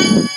you